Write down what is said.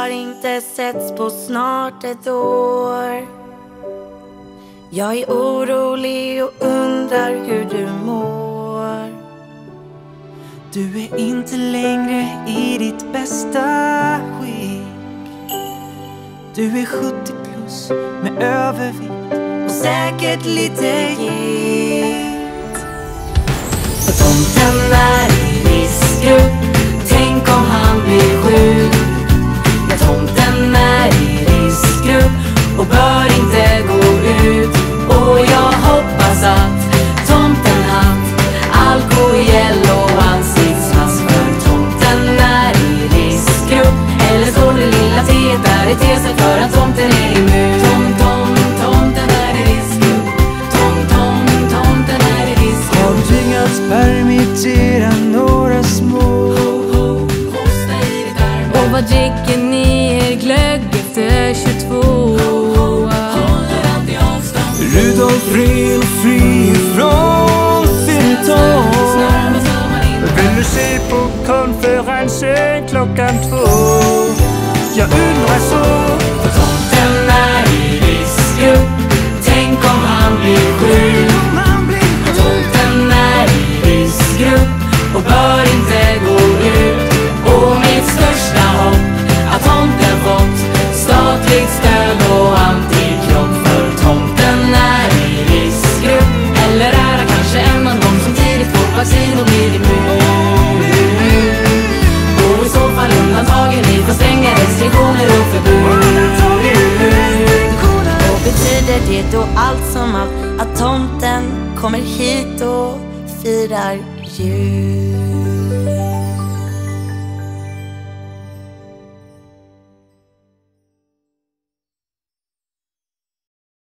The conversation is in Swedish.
har inte setts på snart ett år. Jag är orolig och undrar hur du mår. Du är inte längre i ditt bästa skick. Du är 70 plus med övervikt och säkert lite gift. Tomten är dricker ni er glögg efter 22? Rudolf ren fri från symptom. Vill du se på konferensen klockan två? Jag undrar så. Vaccin och blir immun. Och i så fall undantagen ifrån stränga restriktioner och förbud. Och betyder det då allt som allt? Att tomten kommer hit och firar jul?